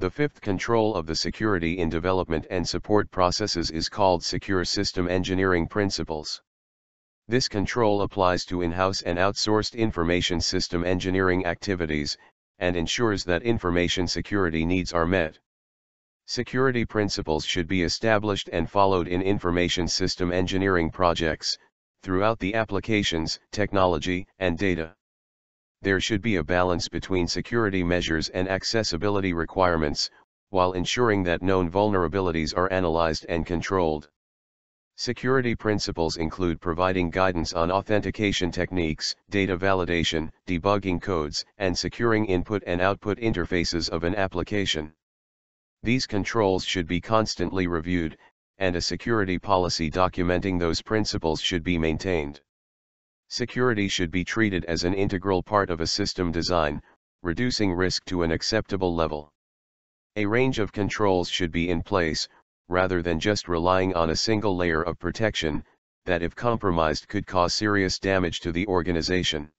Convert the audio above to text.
The fifth control of the security in development and support processes is called Secure System Engineering Principles. This control applies to in-house and outsourced information system engineering activities, and ensures that information security needs are met. Security principles should be established and followed in information system engineering projects, throughout the applications, technology, and data. There should be a balance between security measures and accessibility requirements, while ensuring that known vulnerabilities are analyzed and controlled. Security principles include providing guidance on authentication techniques, data validation, debugging codes, and securing input and output interfaces of an application. These controls should be constantly reviewed, and a security policy documenting those principles should be maintained. Security should be treated as an integral part of a system design, reducing risk to an acceptable level. A range of controls should be in place, rather than just relying on a single layer of protection, that if compromised could cause serious damage to the organization.